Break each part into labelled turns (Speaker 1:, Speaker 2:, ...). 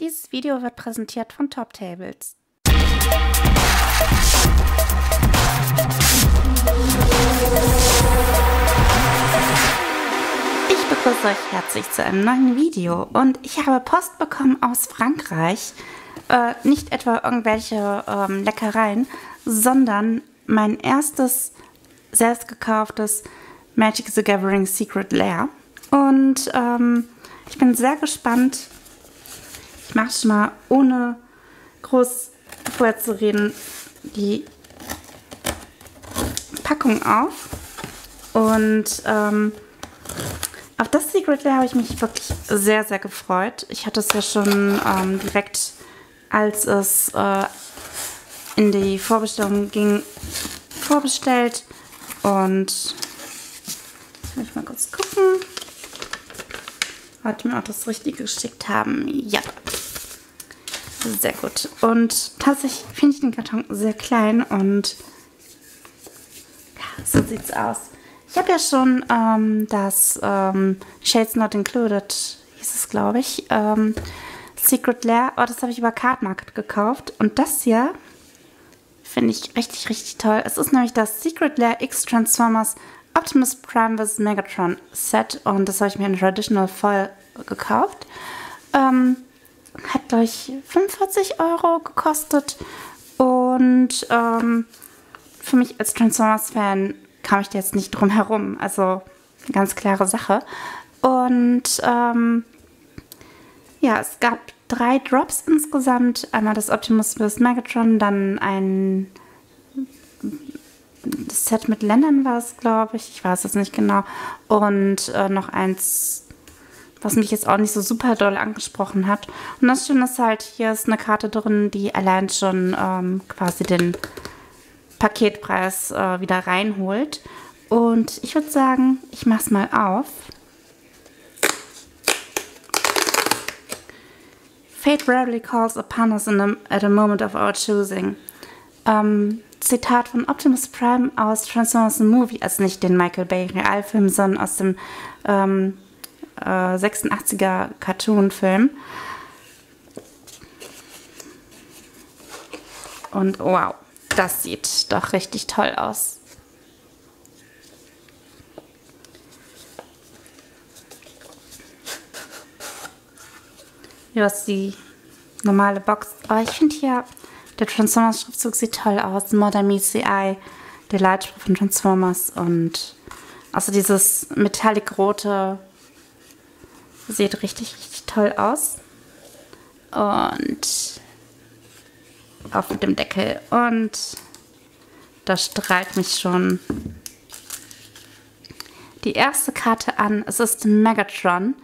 Speaker 1: Dieses Video wird präsentiert von Top Tables. Ich begrüße euch herzlich zu einem neuen Video und ich habe Post bekommen aus Frankreich. Äh, nicht etwa irgendwelche ähm, Leckereien, sondern mein erstes selbst gekauftes Magic the Gathering Secret Lair. Und ähm, ich bin sehr gespannt, mache schon mal ohne groß vorher zu reden die Packung auf. Und ähm, auf das Secret Lair habe ich mich wirklich sehr, sehr gefreut. Ich hatte es ja schon ähm, direkt, als es äh, in die Vorbestellung ging, vorbestellt. Und kann ich mal kurz gucken. Heute mir auch das Richtige geschickt haben. Ja. Sehr gut. Und tatsächlich finde ich den Karton sehr klein und ja, so sieht's aus. Ich habe ja schon ähm, das ähm, Shades Not Included, hieß es glaube ich, ähm, Secret Lair, oh, das habe ich über Card Market gekauft. Und das hier finde ich richtig, richtig toll. Es ist nämlich das Secret Lair X Transformers Optimus Prime vs. Megatron Set und das habe ich mir in Traditional Foil gekauft. Ähm, hat, glaube ich, 45 Euro gekostet. Und ähm, für mich als Transformers-Fan kam ich da jetzt nicht drum herum. Also ganz klare Sache. Und ähm, ja, es gab drei Drops insgesamt. Einmal das Optimus vs. Megatron, dann ein Set mit Ländern war es, glaube ich. Ich weiß es nicht genau. Und äh, noch eins was mich jetzt auch nicht so super doll angesprochen hat. Und das Schöne ist halt, hier ist eine Karte drin, die allein schon ähm, quasi den Paketpreis äh, wieder reinholt. Und ich würde sagen, ich mache es mal auf. Fate rarely calls upon us a, at a moment of our choosing. Ähm, Zitat von Optimus Prime aus Transformers the Movie, also nicht den Michael Bay Realfilm, sondern aus dem ähm, äh, 86er Cartoon-Film. Und wow, das sieht doch richtig toll aus. Hier ist die normale Box. Aber ich finde hier, der Transformers-Schriftzug sieht toll aus. Modern Meets the Eye, der Leitspruch von Transformers und also dieses metallic-rote Sieht richtig, richtig toll aus. Und auf dem Deckel. Und da strahlt mich schon die erste Karte an. Es ist Megatron.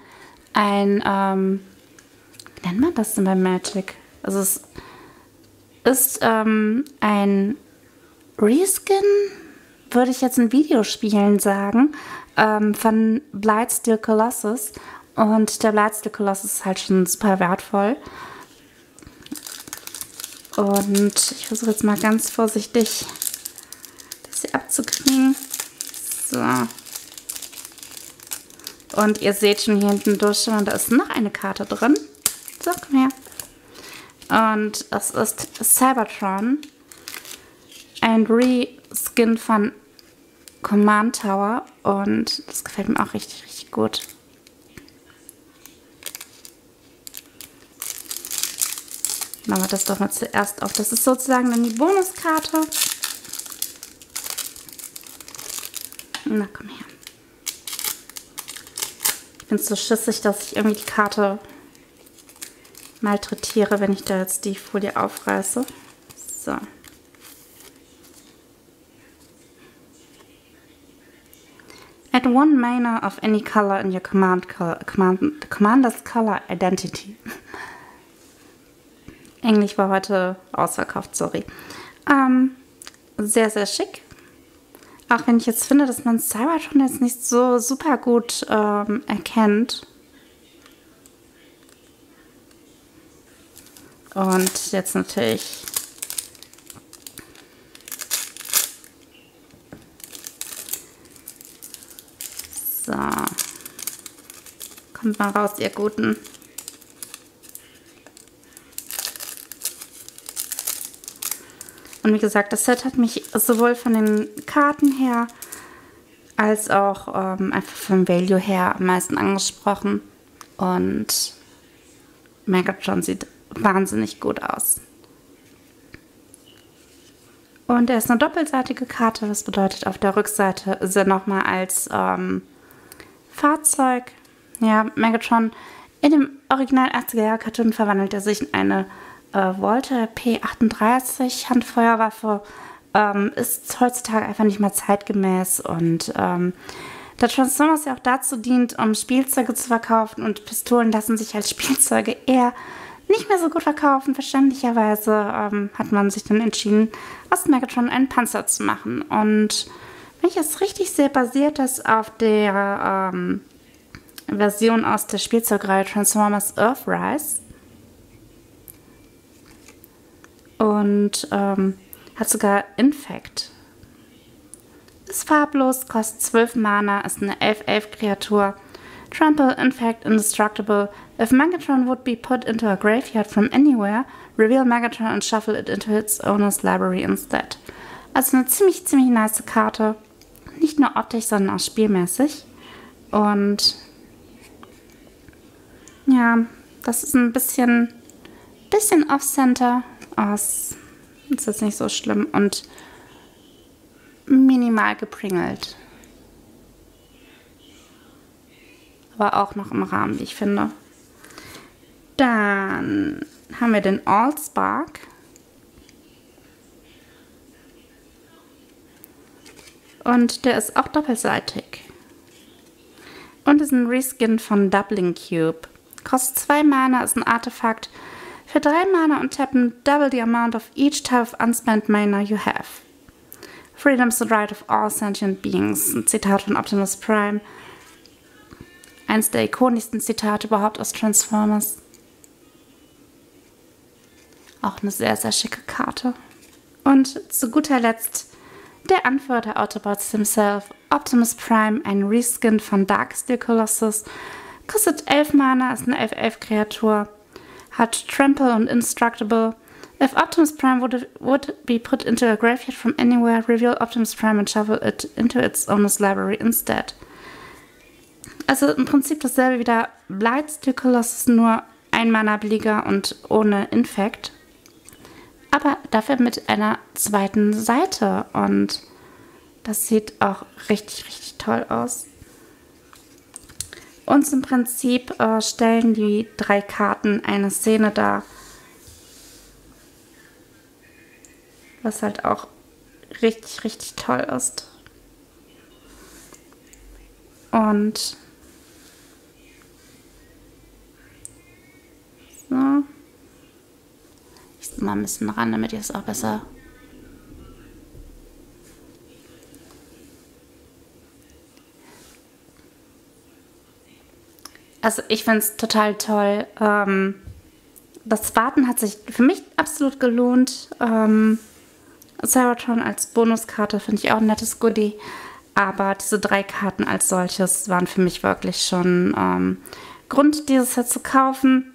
Speaker 1: Ein, ähm, wie nennt man das denn bei Magic? Also es ist ähm, ein Reskin, würde ich jetzt in Videospielen sagen, ähm, von Blightsteel Colossus. Und der Blightsteel Colossus ist halt schon super wertvoll. Und ich versuche jetzt mal ganz vorsichtig das hier abzukriegen. So. Und ihr seht schon hier hinten durchschauen, da ist noch eine Karte drin. So, komm her. Und es ist Cybertron. Ein Reskin von Command Tower. Und das gefällt mir auch richtig, richtig gut. Machen wir das doch mal zuerst auf. Das ist sozusagen dann die Bonuskarte. Na, komm her. Ich bin so schissig, dass ich irgendwie die Karte malträtiere, wenn ich da jetzt die Folie aufreiße. So. Add one mana of any color in your command command, commander's color identity. Englisch war heute ausverkauft, sorry. Ähm, sehr, sehr schick. Auch wenn ich jetzt finde, dass man Cybertron jetzt nicht so super gut ähm, erkennt. Und jetzt natürlich So. Kommt mal raus, ihr Guten. Und wie gesagt, das Set hat mich sowohl von den Karten her als auch ähm, einfach vom Value her am meisten angesprochen. Und Megatron sieht wahnsinnig gut aus. Und er ist eine doppelseitige Karte. Das bedeutet, auf der Rückseite ist er nochmal als ähm, Fahrzeug. Ja, Megatron in dem Original 80er-Jahr-Cartoon verwandelt er sich in eine äh, Volta P38 Handfeuerwaffe. Ähm, ist heutzutage einfach nicht mehr zeitgemäß und ähm, da Transformers ja auch dazu dient, um Spielzeuge zu verkaufen und Pistolen lassen sich als Spielzeuge eher nicht mehr so gut verkaufen. Verständlicherweise ähm, hat man sich dann entschieden, aus Megatron einen Panzer zu machen. Und wenn ich es richtig sehe, basiert das auf der ähm, Version aus der Spielzeugreihe Transformers Earthrise. Und ähm, hat sogar Infect ist farblos, kostet 12 Mana, ist eine 11-11-Kreatur. Trample, Infect, Indestructible. If Megatron would be put into a graveyard from anywhere, reveal Megatron and shuffle it into its owner's library instead. Also eine ziemlich, ziemlich nice Karte. Nicht nur optisch, sondern auch spielmäßig. Und ja, das ist ein bisschen, bisschen off-center. Oh, ist jetzt nicht so schlimm. Und minimal gepringelt. Aber auch noch im Rahmen, wie ich finde. Dann haben wir den Allspark. Und der ist auch doppelseitig. Und ist ein Reskin von Doubling Cube. Kostet 2 Mana, ist ein Artefakt. Für 3 Mana und tappen double the amount of each type of unspent mana you have. Freedom's the right of all sentient beings. Ein Zitat von Optimus Prime. Eins der ikonischsten Zitate überhaupt aus Transformers. Auch eine sehr, sehr schicke Karte. Und zu guter Letzt der Anführer der Autobots himself, Optimus Prime, ein Reskin von Darksteel Colossus. Kostet 11 Mana, ist eine 11-11-Kreatur. Hat Trample und Instructable. If Optimus Prime would, would be put into a graveyard from anywhere, reveal Optimus Prime and shuffle it into its owner's library instead. Also im Prinzip dasselbe wie der Blightsteel Colossus, nur ein Mana-Belieger und ohne Infect. Aber dafür mit einer zweiten Seite und das sieht auch richtig, richtig toll aus. Uns im Prinzip äh, stellen die drei Karten eine Szene dar, was halt auch richtig, richtig toll ist. Und so. Ich mal ein bisschen ran, damit ihr es auch besser. Also ich finde es total toll. Ähm, das Warten hat sich für mich absolut gelohnt. Ähm, Saratron als Bonuskarte finde ich auch ein nettes Goodie. Aber diese drei Karten als solches waren für mich wirklich schon ähm, Grund, dieses Set zu kaufen.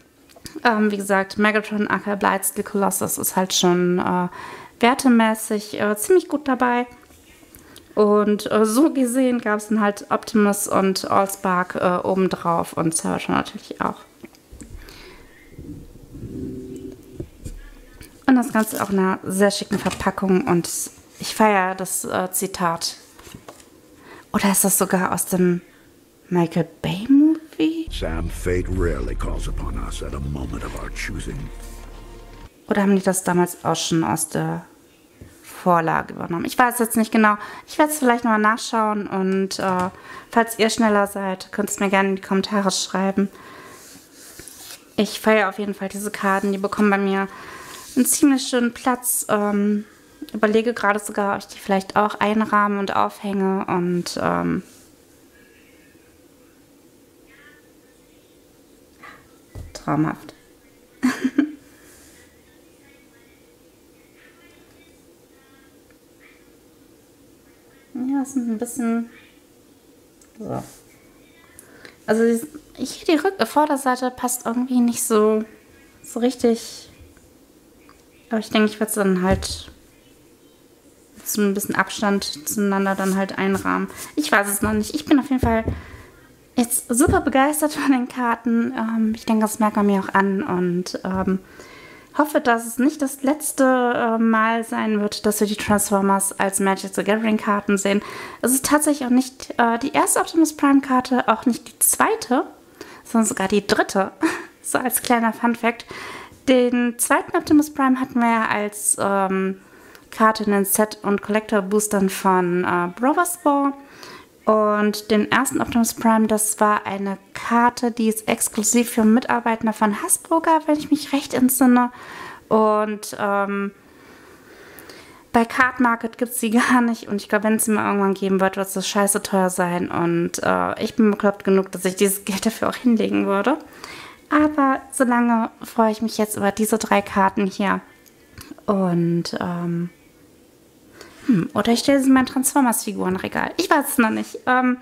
Speaker 1: Ähm, wie gesagt, Megatron, Aka Blights, The Colossus ist halt schon äh, wertemäßig äh, ziemlich gut dabei. Und äh, so gesehen gab es dann halt Optimus und Allspark äh, obendrauf und Saratron natürlich auch. Und das Ganze auch in einer sehr schicken Verpackung und ich feiere das äh, Zitat. Oder ist das sogar aus dem Michael Bay Movie? Sam, fate rarely calls upon us at a moment of our choosing. Oder haben die das damals auch schon aus der Vorlage übernommen? Ich weiß jetzt nicht genau. Ich werde es vielleicht nochmal nachschauen und äh, falls ihr schneller seid, könnt ihr es mir gerne in die Kommentare schreiben. Ich feiere auf jeden Fall diese Karten. Die bekommen bei mir einen ziemlich schönen Platz. Ähm, überlege gerade sogar, ob ich die vielleicht auch einrahme und aufhänge und ähm, traumhaft. ja, es ist ein bisschen so. Also hier die Rück Vorderseite passt irgendwie nicht so, so richtig aber ich denke, ich werde es dann halt so ein bisschen Abstand zueinander dann halt einrahmen. Ich weiß es noch nicht. Ich bin auf jeden Fall jetzt super begeistert von den Karten. Ähm, ich denke, das merkt man mir auch an und ähm, hoffe, dass es nicht das letzte äh, Mal sein wird, dass wir die Transformers als Magic the Gathering Karten sehen. Es ist tatsächlich auch nicht äh, die erste Optimus Prime Karte, auch nicht die zweite, sondern sogar die dritte. so als kleiner Fun Fact. Den zweiten Optimus Prime hatten wir ja als ähm, Karte in den Set- und Collector-Boostern von äh, War. Und den ersten Optimus Prime, das war eine Karte, die ist exklusiv für Mitarbeiter von Hasbro gab, wenn ich mich recht entsinne. Und ähm, bei Card Market gibt es sie gar nicht. Und ich glaube, wenn es sie mal irgendwann geben wird, wird es scheiße teuer sein. Und äh, ich bin bekloppt genug, dass ich dieses Geld dafür auch hinlegen würde. Aber solange freue ich mich jetzt über diese drei Karten hier. Und ähm, hm, oder ich stelle sie in mein Transformers-Figurenregal. Ich weiß es noch nicht. Ähm,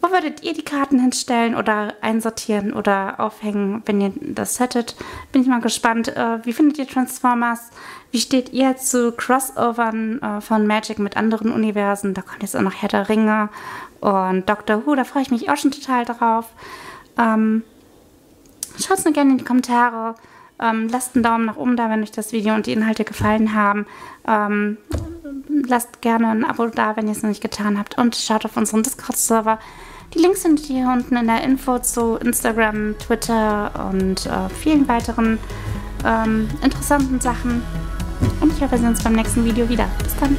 Speaker 1: wo würdet ihr die Karten hinstellen oder einsortieren oder aufhängen, wenn ihr das hättet? Bin ich mal gespannt. Äh, wie findet ihr Transformers? Wie steht ihr zu Crossovern äh, von Magic mit anderen Universen? Da kommt jetzt auch noch Herr der Ringe und Doctor Who. Da freue ich mich auch schon total drauf. Ähm, Schaut es mir gerne in die Kommentare. Ähm, lasst einen Daumen nach oben da, wenn euch das Video und die Inhalte gefallen haben. Ähm, lasst gerne ein Abo da, wenn ihr es noch nicht getan habt. Und schaut auf unseren Discord-Server. Die Links sind hier unten in der Info zu Instagram, Twitter und äh, vielen weiteren ähm, interessanten Sachen. Und ich hoffe, wir sehen uns beim nächsten Video wieder. Bis dann.